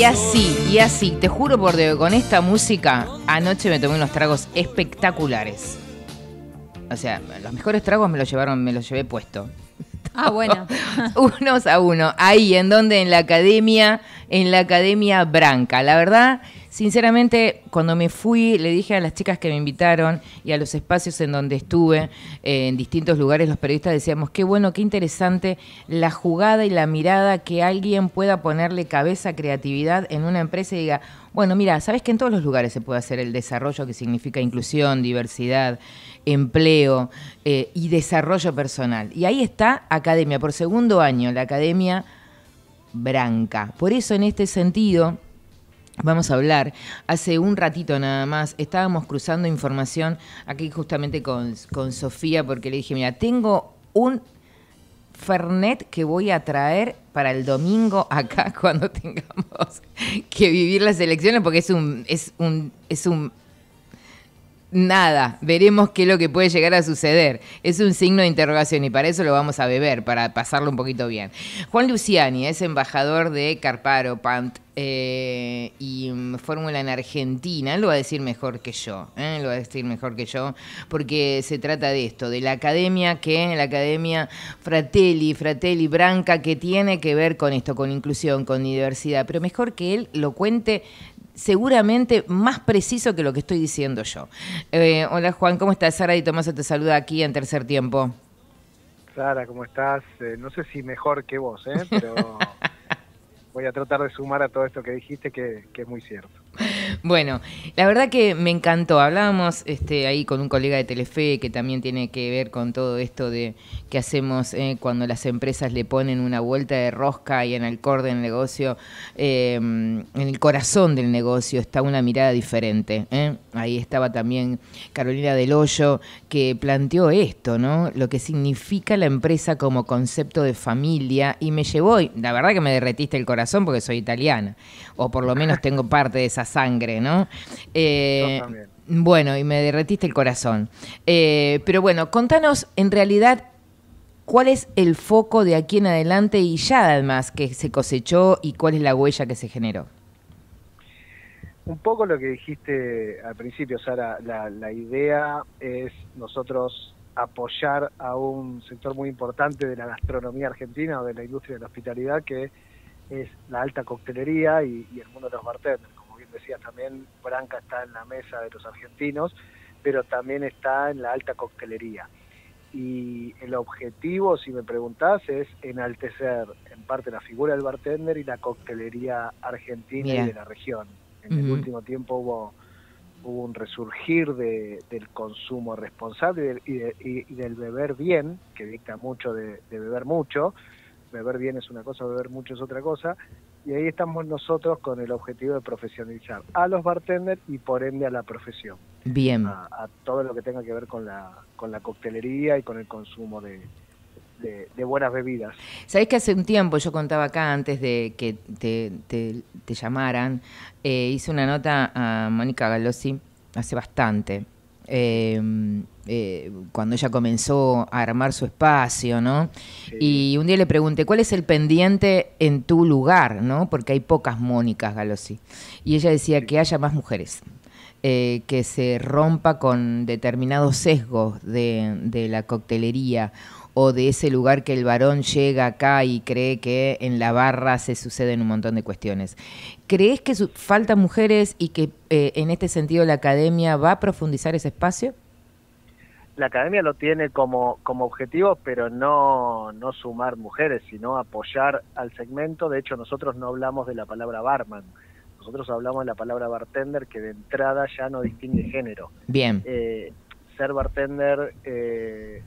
Y así, y así, te juro por Dios, con esta música, anoche me tomé unos tragos espectaculares. O sea, los mejores tragos me los llevaron, me los llevé puesto. Ah, bueno. Unos a uno. Ahí, en donde, en la academia, en la academia Branca. La verdad, Sinceramente, cuando me fui, le dije a las chicas que me invitaron y a los espacios en donde estuve, eh, en distintos lugares, los periodistas decíamos, qué bueno, qué interesante la jugada y la mirada que alguien pueda ponerle cabeza, creatividad en una empresa y diga, bueno, mira, sabes que en todos los lugares se puede hacer el desarrollo que significa inclusión, diversidad, empleo eh, y desarrollo personal. Y ahí está Academia, por segundo año, la Academia Branca. Por eso, en este sentido, Vamos a hablar. Hace un ratito nada más estábamos cruzando información aquí justamente con, con Sofía porque le dije, mira, tengo un Fernet que voy a traer para el domingo acá cuando tengamos que vivir las elecciones porque es un, es un, es un nada, veremos qué es lo que puede llegar a suceder. Es un signo de interrogación y para eso lo vamos a beber, para pasarlo un poquito bien. Juan Luciani es embajador de Carparo Pant eh, y Fórmula en Argentina. Él lo va a decir mejor que yo, ¿eh? lo va a decir mejor que yo, porque se trata de esto, de la academia que, la academia Fratelli, Fratelli Branca, que tiene que ver con esto, con inclusión, con diversidad, pero mejor que él lo cuente seguramente más preciso que lo que estoy diciendo yo. Eh, hola Juan, ¿cómo estás? Sara y Tomás te saluda aquí en Tercer Tiempo. Sara, ¿cómo estás? Eh, no sé si mejor que vos, ¿eh? pero voy a tratar de sumar a todo esto que dijiste, que, es muy cierto. Bueno, la verdad que me encantó. Hablábamos este, ahí con un colega de Telefe que también tiene que ver con todo esto de que hacemos eh, cuando las empresas le ponen una vuelta de rosca y en el core del negocio, em, en el corazón del negocio está una mirada diferente. ¿eh? Ahí estaba también Carolina del Hoyo que planteó esto, ¿no? Lo que significa la empresa como concepto de familia y me llevó, la verdad que me derretiste el corazón porque soy italiana, o por lo menos tengo parte de esa sangre, ¿no? Eh, bueno, y me derretiste el corazón. Eh, pero bueno, contanos en realidad cuál es el foco de aquí en adelante y ya además que se cosechó y cuál es la huella que se generó. Un poco lo que dijiste al principio, Sara, la, la idea es nosotros apoyar a un sector muy importante de la gastronomía argentina o de la industria de la hospitalidad que es la alta coctelería y, el mundo de los bartenders. Bien decías también, Branca está en la mesa de los argentinos, pero también está en la alta coctelería. Y el objetivo, si me preguntás, es enaltecer en parte la figura del bartender y la coctelería argentina y de la región. En el último tiempo hubo, hubo un resurgir de, del consumo responsable y, del beber bien, que dicta mucho de beber mucho, beber bien es una cosa, beber mucho es otra cosa, y ahí estamos nosotros con el objetivo de profesionalizar a los bartenders y por ende a la profesión. Bien. A, todo lo que tenga que ver con la, con la coctelería y con el consumo de, de, buenas bebidas. Sabés que hace un tiempo, yo contaba acá antes de que te, te, llamaran, eh, hice una nota a Mónica Galossi hace bastante. Eh, eh, cuando ella comenzó a armar su espacio, ¿no? Y un día le pregunté, ¿cuál es el pendiente en tu lugar, ¿no? Porque hay pocas Mónicas Galossi. Y ella decía que haya más mujeres. Eh, que se rompa con determinados sesgos de, de la coctelería o de ese lugar que el varón llega acá y cree que en la barra se suceden un montón de cuestiones. ¿Crees que faltan mujeres y que eh, en este sentido la academia va a profundizar ese espacio? la academia lo tiene como, como objetivo, pero no, no sumar mujeres, sino apoyar al segmento. De hecho, nosotros no hablamos de la palabra barman, nosotros hablamos de la palabra bartender, que de entrada ya no distingue género. Bien. Eh, ser bartender eh,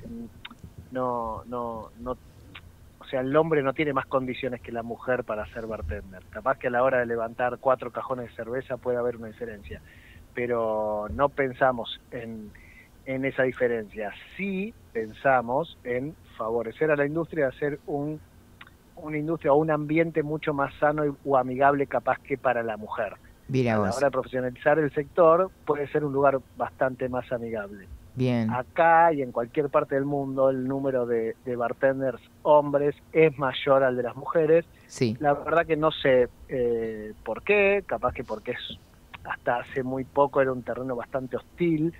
no, no, no, o sea, el hombre no tiene más condiciones que la mujer para ser bartender. Capaz que a la hora de levantar cuatro cajones de cerveza puede haber una diferencia, pero no pensamos en en esa diferencia. Sí pensamos en favorecer a la industria, hacer un, una industria o un ambiente mucho más sano y, o amigable capaz que para la mujer. Mira a la hora de profesionalizar el sector puede ser un lugar bastante más amigable. Bien. Acá y en cualquier parte del mundo el número de, bartenders hombres es mayor al de las mujeres. Sí. La verdad que no sé eh, por por qué, capaz que porque es hasta hace muy poco era un terreno bastante hostil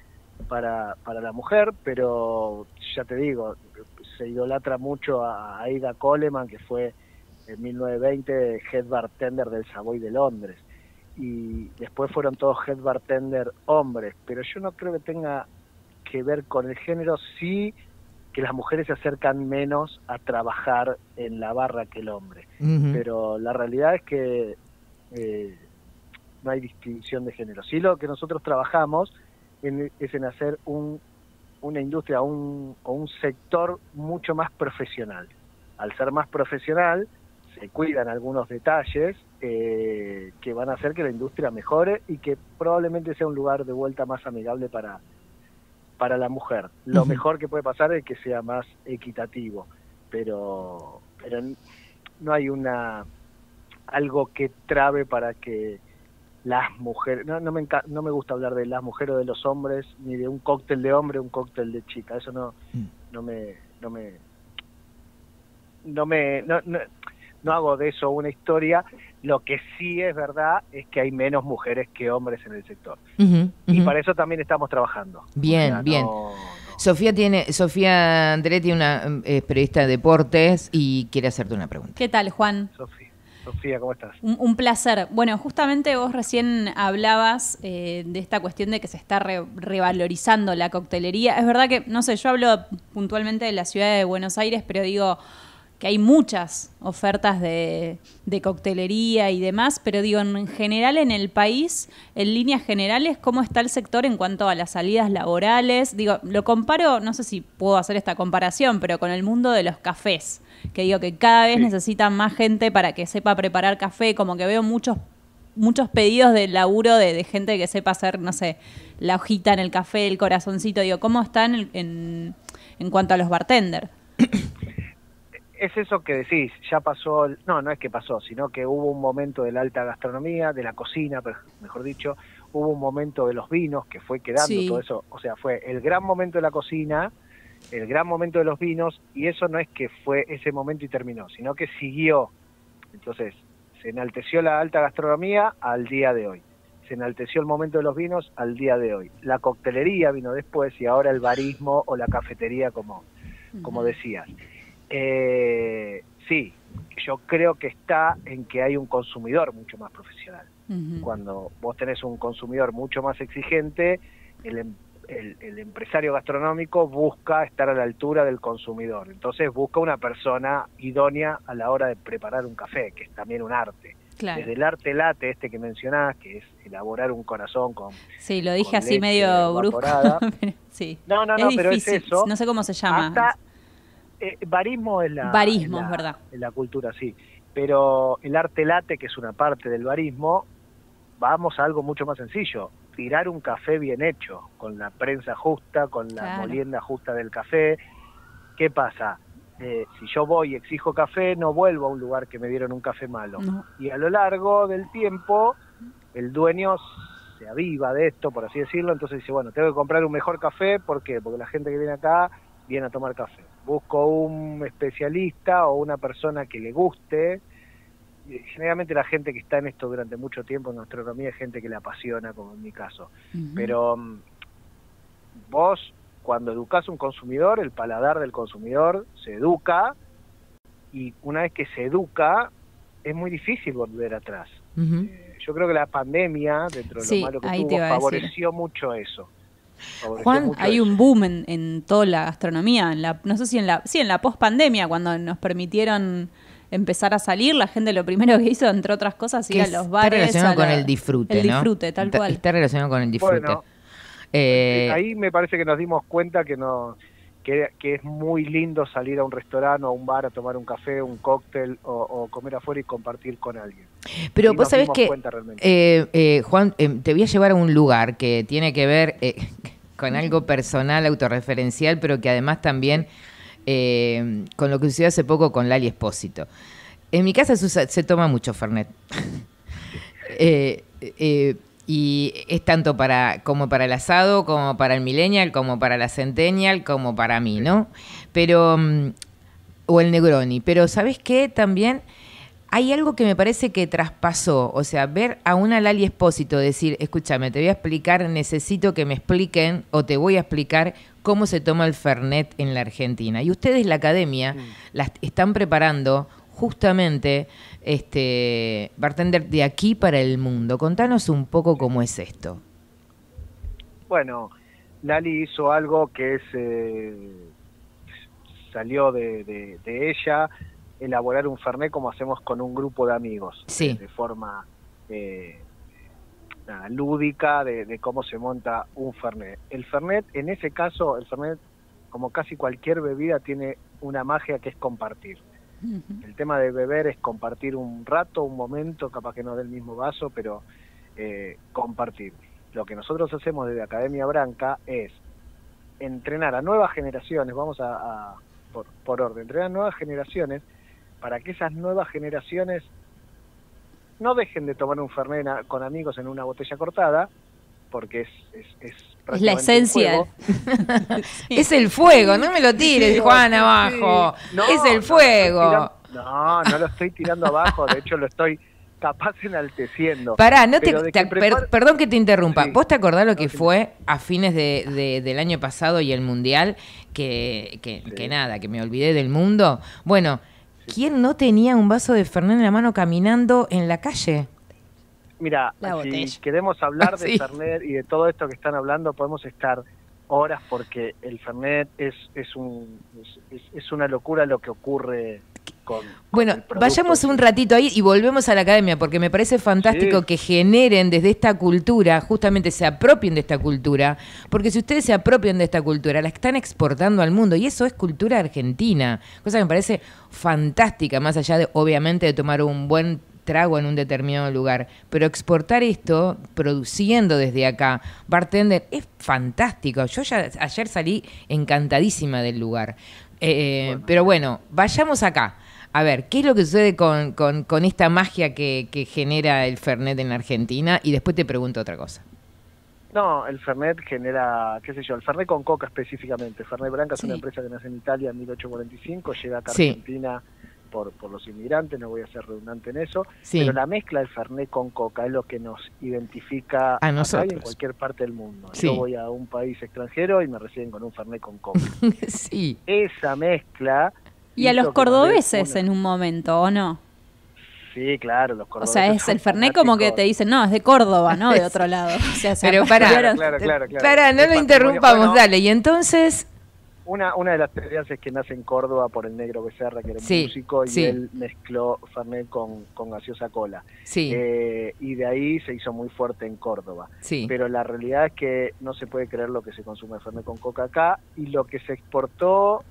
para, para la mujer, pero ya te digo, se idolatra mucho a Aida Coleman, que fue en 1920 head bartender del Savoy de Londres. Y después fueron todos head bartender hombres, pero yo no creo que tenga que ver con el género, sí que las mujeres se acercan menos a trabajar en la barra que el hombre. Pero la realidad es que eh, no hay distinción de género. Sí lo que nosotros trabajamos es en hacer un, una industria un, o un sector mucho más profesional. Al ser más profesional, se cuidan algunos detalles eh, que van a hacer que la industria mejore y que probablemente sea un lugar de vuelta más amigable para, para la mujer. Lo mejor que puede pasar es que sea más equitativo, pero, pero no hay una algo que trabe para que las mujeres, no, no, me no me gusta hablar de las mujeres o de los hombres, ni de un cóctel de hombre o un cóctel de chica, eso no, mm. no me, no me, no me, no, no, hago de eso una historia, lo que sí es verdad es que hay menos mujeres que hombres en el sector. Y para eso también estamos trabajando. Bien, bien. Sofía tiene, Sofía Andretti, una eh, periodista de deportes y quiere hacerte una pregunta. ¿Qué tal, Juan? Sofía. Sofía, ¿cómo estás? Un, placer. Bueno, justamente vos recién hablabas eh, de esta cuestión de que se está revalorizando la coctelería. Es verdad que, no sé, yo hablo puntualmente de la ciudad de Buenos Aires, pero digo, que hay muchas ofertas de, coctelería y demás, pero digo, en general en el país, en líneas generales, ¿cómo está el sector en cuanto a las salidas laborales? Digo, lo comparo, no sé si puedo hacer esta comparación, pero con el mundo de los cafés, que digo que cada vez necesitan más gente para que sepa preparar café, como que veo muchos muchos pedidos de laburo de, gente que sepa hacer, no sé, la hojita en el café, el corazoncito, digo, ¿cómo están en, en cuanto a los bartenders? es eso que decís, ya pasó, no, no es que pasó, sino que hubo un momento de la alta gastronomía, de la cocina, mejor dicho, hubo un momento de los vinos que fue quedando todo eso, o sea, fue el gran momento de la cocina, el gran momento de los vinos, y eso no es que fue ese momento y terminó, sino que siguió. Entonces, se enalteció la alta gastronomía al día de hoy, se enalteció el momento de los vinos al día de hoy. La coctelería vino después y ahora el barismo o la cafetería, como, como decías. Eh, sí, yo creo que está en que hay un consumidor mucho más profesional. Cuando vos tenés un consumidor mucho más exigente, em, el, el, empresario gastronómico busca estar a la altura del consumidor. Entonces busca una persona idónea a la hora de preparar un café, que es también un arte. Desde el arte late este que mencionás, que es elaborar un corazón con... Sí, lo dije así medio brusco. sí. No, no, no, pero es eso. No sé cómo se llama. Eh, barismo es la, barismo, es verdad. la cultura, sí. Pero el arte late, que es una parte del barismo, vamos a algo mucho más sencillo. Tirar un café bien hecho, con la prensa justa, con la molienda justa del café. ¿Qué pasa? Eh, si yo voy y exijo café, no vuelvo a un lugar que me dieron un café malo. Y a lo largo del tiempo, el dueño se aviva de esto, por así decirlo, entonces dice, bueno, tengo que comprar un mejor café, ¿por qué? Porque la gente que viene acá viene a tomar café busco un especialista o una persona que le guste. Generalmente la gente que está en esto durante mucho tiempo en gastronomía es gente que le apasiona, como en mi caso. Pero mm, vos, cuando educas a un consumidor, el paladar del consumidor se educa y una vez que se educa, es muy difícil volver atrás. Eh, yo creo que la pandemia, dentro de lo malo que tuvo, favoreció mucho eso. Juan, hay un boom en, toda la gastronomía, en la, no sé si en la, sí, en la post-pandemia, cuando nos permitieron empezar a salir, la gente lo primero que hizo, entre otras cosas, ir a los bares. Está relacionado con el disfrute, El disfrute, tal cual. Está relacionado con el disfrute. Eh, ahí me parece que nos dimos cuenta que no que, es muy lindo salir a un restaurante o a un bar a tomar un café, un cóctel o, comer afuera y compartir con alguien. Pero vos sabés que, eh, eh, Juan, te voy a llevar a un lugar que tiene que ver con algo personal, autorreferencial, pero que además también eh, con lo que sucedió hace poco con Lali Espósito. En mi casa se, toma mucho Fernet. Y es tanto para como para el asado, como para el millennial, como para la centennial, como para mí, ¿no? Pero, mm, o el Negroni. Pero ¿sabes qué? También hay algo que me parece que traspasó, o sea, ver a una Lali Espósito decir, escúchame, te voy a explicar, necesito que me expliquen o te voy a explicar cómo se toma el Fernet en la Argentina. Y ustedes, la academia, Mm. las están preparando justamente, este, bartender, de aquí para el mundo. Contanos un poco cómo es esto. Bueno, Lali hizo algo que es eh, salió de, de- de ella elaborar un fernet como hacemos con un grupo de amigos, Sí. de, forma eh, nada, lúdica de, de cómo se monta un fernet. El fernet, en ese caso, el fernet, como casi cualquier bebida, tiene una magia que es compartir. El tema de beber es compartir un rato, un momento, capaz que no del mismo vaso, pero eh, compartir. Lo que nosotros hacemos desde Academia Branca es entrenar a nuevas generaciones, vamos a, por, por orden, entrenar a nuevas generaciones para que esas nuevas generaciones no dejen de tomar un Fernet con amigos en una botella cortada, porque es, es, es Es la esencia. Es el fuego, no me lo tires, Sí, Juan, sí, abajo. sí. No, es el fuego. no, no lo estoy tirando abajo, de hecho lo estoy capaz enalteciendo. Pará, no te, que per- perdón que te interrumpa. Sí. ¿Vos te acordás lo que No, sí. fue a fines de, de- del año pasado y el Mundial? Que, que, Sí. que nada, que me olvidé del mundo. Bueno, ¿quién no tenía un vaso de Fernet en la mano caminando en la calle? Mira, La si botella. queremos hablar de Sí. Fernet y de todo esto que están hablando, podemos estar horas porque el Fernet es, es, un, es, una locura lo que ocurre con... Bueno, vayamos un ratito ahí y volvemos a la academia, porque me parece fantástico Sí. que generen desde esta cultura, justamente se apropien de esta cultura, porque si ustedes se apropian de esta cultura, la están exportando al mundo, y eso es cultura argentina, cosa que me parece fantástica, más allá de, obviamente, de tomar un buen trago en un determinado lugar, pero exportar esto produciendo desde acá, bartender, es fantástico. Yo ya ayer salí encantadísima del lugar. Eh, Bueno. pero bueno, vayamos acá. A ver, ¿qué es lo que sucede con, con- con esta magia que, que genera el Fernet en la Argentina? Y después te pregunto otra cosa. No, el Fernet genera, qué sé yo, el Fernet con coca específicamente. Fernet Branca es una empresa que nace en Italia en 1845, llega acá a Sí. Argentina por, por los inmigrantes, no voy a ser redundante en eso, Sí. pero la mezcla del Fernet con coca es lo que nos identifica acá y en nosotros. cualquier parte del mundo. Sí. Yo voy a un país extranjero y me reciben con un Fernet con coca. sí. Esa mezcla... Y a los cordobeses en un momento, ¿o no? Sí, claro, los O cordobeses. sea, es el Fernet como que te dicen, no, es de Córdoba, ¿no? De otro lado. O sea, Pero apropiaron- Claro, claro, claro. Pará, no lo interrumpamos, Bueno, dale. Y entonces, Una, una de las teorías es que nace en Córdoba por el negro Becerra, que era un Sí, músico, y sí. él mezcló Fernet con, con gaseosa cola. sí, Eh, y de ahí se hizo muy fuerte en Córdoba. sí. Pero la realidad es que no se puede creer lo que se consume Fernet con coca acá y lo que se exportó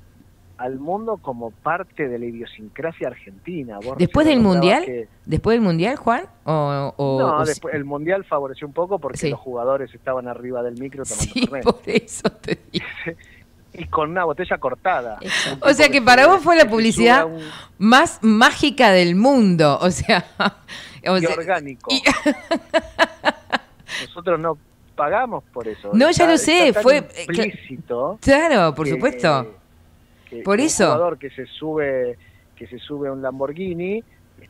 al mundo como parte de la idiosincrasia argentina. Vos ¿Después del Mundial? que- ¿Después del Mundial, Juan? ¿O, o- no, o después, el Mundial favoreció un poco porque Sí. los jugadores estaban arriba del micro tomando Sí, por eso te digo. Y con una botella cortada. Un O sea que para vos fue la publicidad un- más mágica del mundo. O sea, o y sea, orgánico. y- Nosotros no pagamos por eso. No, ya lo sé, fue- eh, implícito. claro, por que- supuesto. que- Por que eso. Un jugador que se sube que se sube a un Lamborghini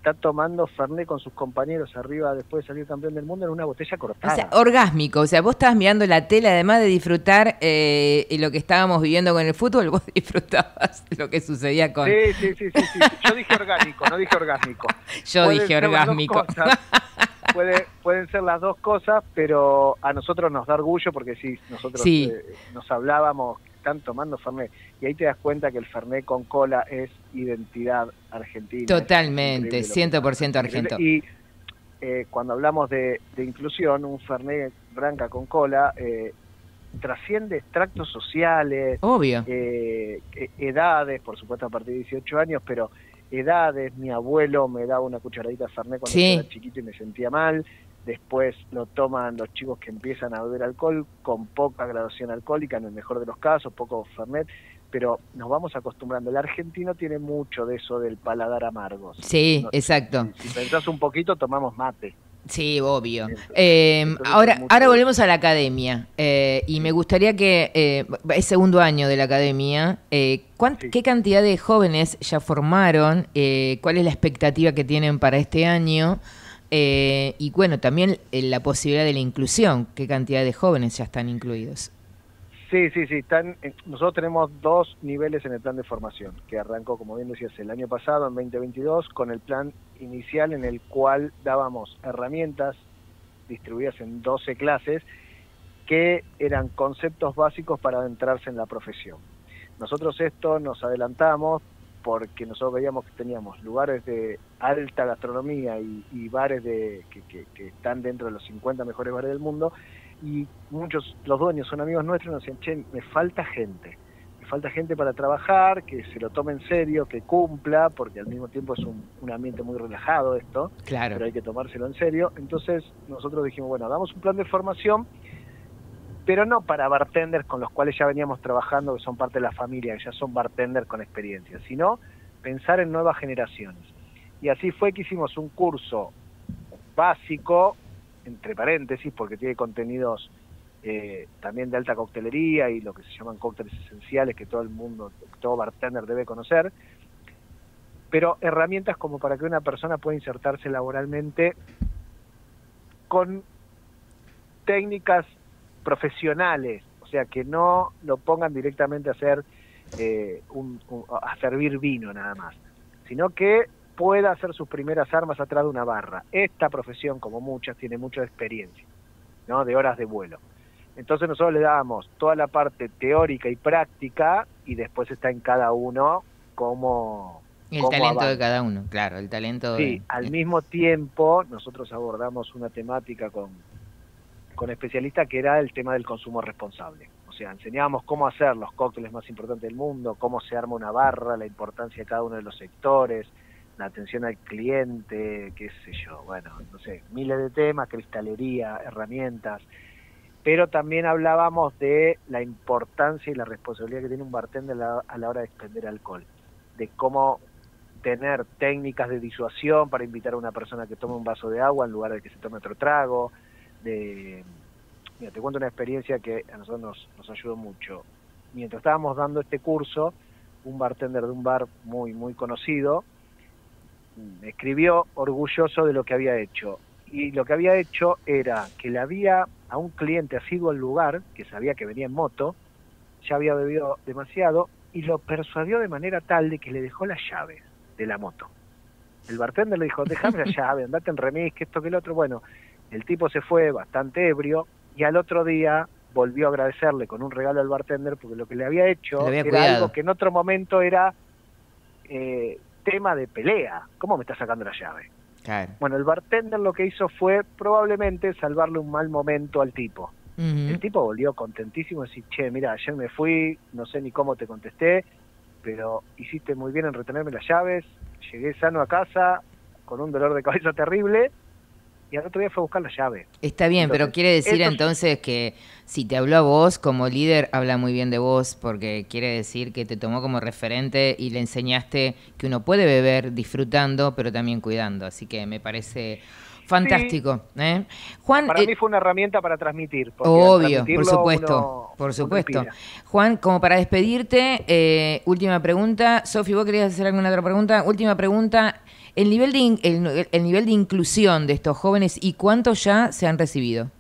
está tomando Fernet con sus compañeros arriba después de salir campeón del mundo en una botella O cortada. sea, orgásmico. O sea, vos estabas mirando la tele, además de disfrutar eh, lo que estábamos viviendo con el fútbol, vos disfrutabas lo que sucedía con. Sí, sí, sí, sí, sí. Yo dije orgánico, no dije orgásmico. Yo Pueden dije orgásmico. Puede- pueden ser las dos cosas, pero a nosotros nos da orgullo porque sí, nosotros Sí. eh, nos hablábamos, están tomando Fernet, y ahí te das cuenta que el Fernet con cola es identidad argentina. Totalmente, Es increíble lo que 100% pasa. argento. Y eh, cuando hablamos de, de inclusión, un Fernet branca con cola eh, trasciende extractos sociales, Obvio. eh, eh, edades, por supuesto a partir de 18 años, pero edades, mi abuelo me daba una cucharadita de Fernet cuando Sí. era chiquito y me sentía mal, después lo toman los chicos que empiezan a beber alcohol con poca graduación alcohólica, en el mejor de los casos, poco Fernet, pero nos vamos acostumbrando. El argentino tiene mucho de eso del paladar amargo. Sí, No- exacto. Si, si pensás un poquito, tomamos mate. Sí, obvio. Eh, ahora, ahora volvemos a la academia eh, y me gustaría que eh, es segundo año de la academia. Eh, ¿Qué cantidad de jóvenes ya formaron? ¿Cuál es la expectativa que tienen para este año? Y bueno, también la posibilidad de la inclusión. ¿Qué cantidad de jóvenes ya están incluidos? Sí, sí, sí. Están, nosotros tenemos dos niveles en el plan de formación, que arrancó, como bien decías, el año pasado, en 2022, con el plan inicial en el cual dábamos herramientas distribuidas en 12 clases que eran conceptos básicos para adentrarse en la profesión. Nosotros esto nos adelantamos porque nosotros veíamos que teníamos lugares de alta gastronomía y, bares de, que, que, están dentro de los 50 mejores bares del mundo y muchos, los dueños son amigos nuestros, nos decían, che, me falta gente, me falta gente para trabajar, que se lo tome en serio, que cumpla, porque al mismo tiempo es un, ambiente muy relajado esto, claro. pero hay que tomárselo en serio. Entonces nosotros dijimos, bueno, damos un plan de formación, pero no para bartenders con los cuales ya veníamos trabajando, que son parte de la familia, que ya son bartenders con experiencia, sino pensar en nuevas generaciones. Y así fue que hicimos un curso básico entre paréntesis, porque tiene contenidos eh, también de alta coctelería y lo que se llaman cócteles esenciales que todo el mundo, todo bartender debe conocer, pero herramientas como para que una persona pueda insertarse laboralmente con técnicas profesionales, o sea, que no lo pongan directamente a hacer eh, a servir vino nada más, sino que pueda hacer sus primeras armas atrás de una barra. Esta profesión, como muchas, tiene mucha experiencia, ¿no? De horas de vuelo. Entonces nosotros le damos toda la parte teórica y práctica y después está en cada uno cómo... el talento de cada uno, claro, el talento... Sí, al mismo tiempo nosotros abordamos una temática con, con especialistas que era el tema del consumo responsable. O sea, enseñábamos cómo hacer los cócteles más importantes del mundo, cómo se arma una barra, la importancia de cada uno de los sectores, la atención al cliente, qué sé yo, bueno, no sé, miles de temas, cristalería, herramientas, pero también hablábamos de la importancia y la responsabilidad que tiene un bartender a la hora de expender alcohol, de cómo tener técnicas de disuasión para invitar a una persona que tome un vaso de agua en lugar de que se tome otro trago, de... Mira, te cuento una experiencia que a nosotros nos, nos ayudó mucho. Mientras estábamos dando este curso, un bartender de un bar muy, muy conocido, me escribió orgulloso de lo que había hecho. Y lo que había hecho era que le había a un cliente asiduo al lugar, que sabía que venía en moto, ya había bebido demasiado, y lo persuadió de manera tal de que le dejó la llave de la moto. El bartender le dijo, déjame la llave, andate en remis, que esto, que el otro. Bueno, el tipo se fue bastante ebrio y al otro día volvió a agradecerle con un regalo al bartender porque lo que le había hecho era algo que en otro momento era eh, tema de pelea. ¿Cómo me está sacando la llave? Bueno, el bartender lo que hizo fue probablemente salvarle un mal momento al tipo. El tipo volvió contentísimo y decir, che, mira, ayer me fui, no sé ni cómo te contesté, pero hiciste muy bien en retenerme las llaves, llegué sano a casa con un dolor de cabeza terrible y al otro día fue a buscar la llave. Está bien, pero quiere decir entonces que si te habló a vos como líder, habla muy bien de vos, porque quiere decir que te tomó como referente y le enseñaste que uno puede beber disfrutando, pero también cuidando. Así que me parece fantástico. ¿eh? Juan, para eh, mí fue una herramienta para transmitir. Obvio, por supuesto, por supuesto. Juan, como para despedirte, eh, última pregunta. Sofi, ¿vos querías hacer alguna otra pregunta? Última pregunta. El nivel, de el, nivel de inclusión de estos jóvenes y cuántos ya se han recibido.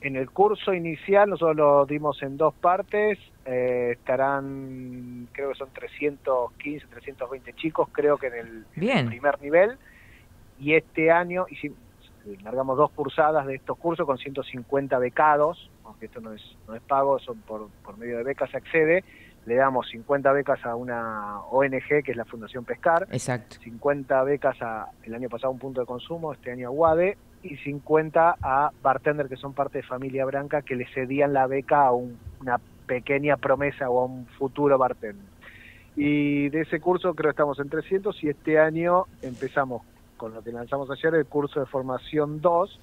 En el curso inicial nosotros lo dimos en dos partes, eh, estarán, creo que son 315, 320 chicos, creo que en el, primer nivel, y este año hicimos, largamos dos cursadas de estos cursos con 150 becados, aunque esto no es, no es pago, son por, por medio de becas se accede, le damos 50 becas a una ONG que es la Fundación Pescar, Exacto. 50 becas a, el año pasado un punto de consumo, este año a UADE, y 50 a Bartender, que son parte de Familia Branca, que le cedían la beca a una pequeña promesa o a un futuro bartender. Y de ese curso creo que estamos en 300 y este año empezamos con lo que lanzamos ayer, el curso de formación 2,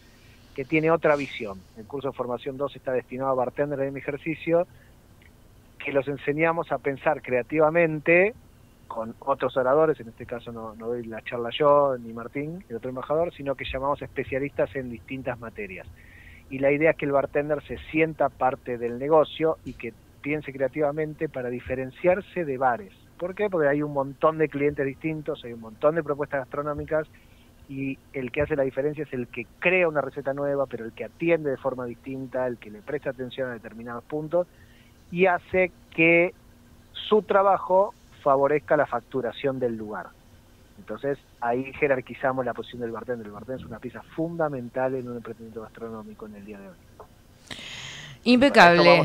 que tiene otra visión. El curso de formación 2 está destinado a bartender en mi ejercicio, que los enseñamos a pensar creativamente con otros oradores, en este caso no, no doy la charla yo ni Martín, el otro embajador, sino que llamamos especialistas en distintas materias. Y la idea es que el bartender se sienta parte del negocio y que piense creativamente para diferenciarse de bares. ¿Por qué? Porque hay un montón de clientes distintos, hay un montón de propuestas gastronómicas y el que hace la diferencia es el que crea una receta nueva, pero el que atiende de forma distinta, el que le presta atención a determinados puntos y hace que su trabajo favorezca la facturación del lugar. Entonces ahí jerarquizamos la posición del bartender. El bartender es una pieza fundamental en un emprendimiento gastronómico en el día de hoy. Impecable,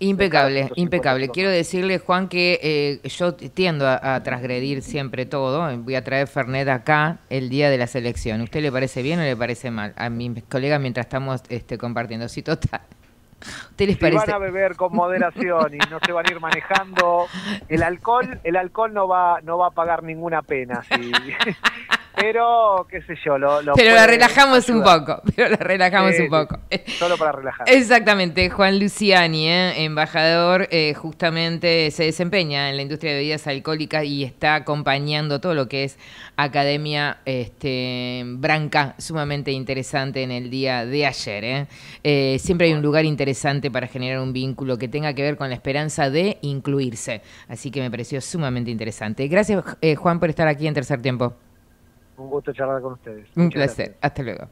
impecable, impecable. Quiero decirle, Juan, que eh, yo tiendo a, transgredir siempre todo. Voy a traer Fernet acá el día de la selección. ¿Usted le parece bien o le parece mal? A mis colegas mientras estamos este, compartiendo. Sí, total. ¿Usted les parece? van a beber con moderación y no se van a ir manejando, el alcohol, el alcohol no va, no va a pagar ninguna pena. Sí. Pero qué sé yo, lo, pero la relajamos un poco, pero la relajamos un poco. Solo para relajar. Exactamente, Juan Luciani, ¿eh? embajador, eh, justamente se desempeña en la industria de bebidas alcohólicas y está acompañando todo lo que es Academia este, Branca, sumamente interesante en el día de ayer. ¿eh? eh siempre hay un lugar interesante para generar un vínculo que tenga que ver con la esperanza de incluirse. Así que me pareció sumamente interesante. Gracias, Juan, por estar aquí en Tercer Tiempo. Un gusto charlar con ustedes. Un placer. Hasta luego.